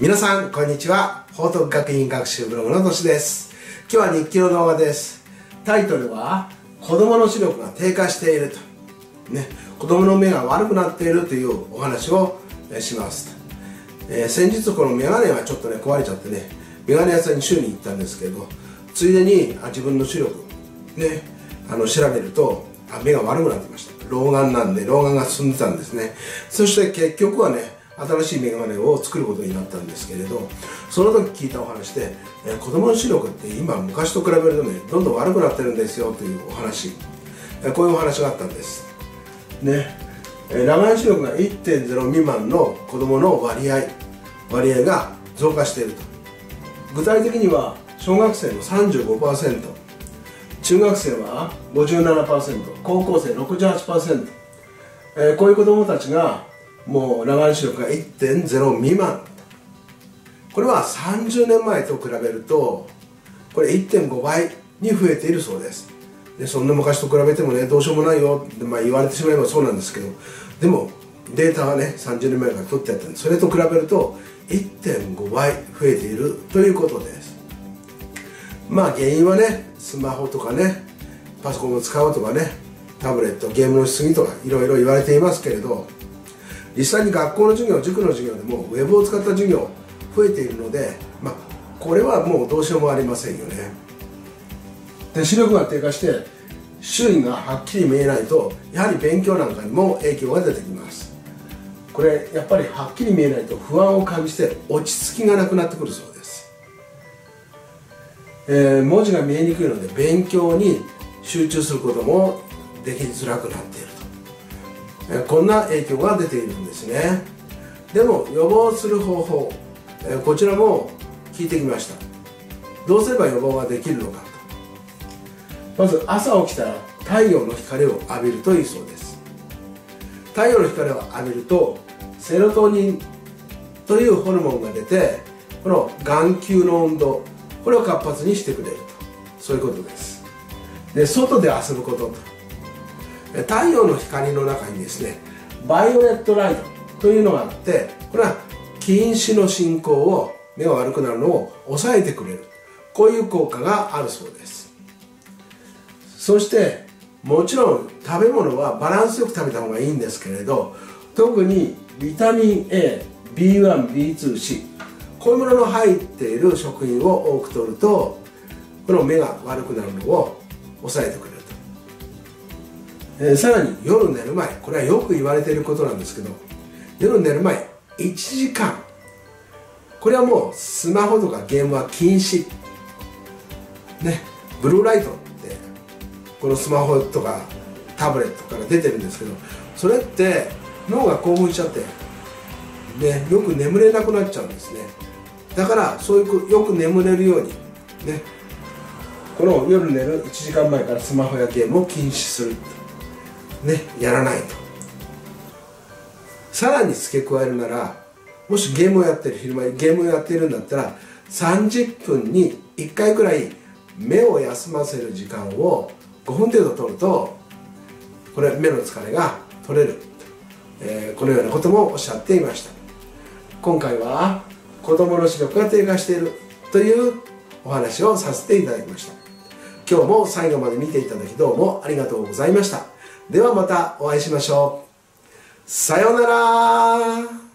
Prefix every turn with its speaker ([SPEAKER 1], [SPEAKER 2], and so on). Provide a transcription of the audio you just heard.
[SPEAKER 1] 皆さんこんにちは。報徳学院学習ブログのとしです。今日は日記の動画です。タイトルは子供の視力が低下していると。ね。子供の目が悪くなっているというお話をしますえー、先日このメガネがちょっとね壊れちゃってねメガネ屋さんに週に行ったんですけどついでにあ自分の視力ねあの調べるとあ目が悪くなってました。老眼なんで老眼が進んでたんですね。そして結局はね新しいメガネを作ることになったんですけれどその時聞いたお話で、えー、子供の視力って今昔と比べるとねどんどん悪くなってるんですよというお話、えー、こういうお話があったんです。ね。裸眼視力が1.0未満の子供の割合割合が増加していると。具体的には小学生の35%中学生は57%高校生68%、えー、こういう子どもたちがもう裸眼視力が1.0未満。これは30年前と比べるとこれ1.5倍に増えているそうです。でそんな昔と比べてもねどうしようもないよ。って、まあ、言われてしまえばそうなんですけど。でもデータはね30年前から取ってあったんでそれと比べると1.5倍増えているということです。まあ原因はねスマホとかねパソコンを使うとかねタブレットゲームのしすぎとかいろいろ言われていますけれど実際に学校の授業塾の授業でもウェブを使った授業増えているのでまあこれはもうどうしようもありませんよね。で視力が低下して周囲がはっきり見えないとやはり勉強なんかにも影響が出てきます。これやっぱりはっきり見えないと不安を感じて落ち着きがなくなってくるそうです、えー、文字が見えにくいので勉強に集中することもできづらくなっていると、えー、こんな影響が出ているんですね。でも予防する方法、えー、こちらも聞いてきました。どうすれば予防ができるのかまず朝起きたら太陽の光を浴びるといいそうです。太陽の光を浴びるとセロトニンというホルモンが出てこの眼球の温度これを活発にしてくれると。そういうことです。で外で遊ぶことと。太陽の光の中にですねバイオレットライトというのがあってこれは近視の進行を目が悪くなるのを抑えてくれる。こういう効果があるそうです。そしてもちろん食べ物はバランスよく食べた方がいいんですけれど特にビタミン AB1B2C こういうもの入っている食品を多く摂るとこの目が悪くなるのを抑えてくれると、えー、さらに夜寝る前これはよく言われていることなんですけど夜寝る前1時間。これはもうスマホとかゲームは禁止。ねブルーライトってこのスマホとかタブレットから出てるんですけどそれって脳が興奮しちゃってねよく眠れなくなっちゃうんですね。だからそういうよく眠れるようにね。この夜寝る1時間前からスマホやゲームを禁止する。ねやらないと。さらに付け加えるならもしゲームをやってる昼間にゲームをやってるんだったら30分に1回くらい目を休ませる時間を5分程度取るとこれ目の疲れが取れる、えー、このようなこともおっしゃっていました。今回は子供の視力が低下しているというお話をさせていただきました。今日も最後まで見ていただきどうもありがとうございました。ではまたお会いしましょう。さようなら。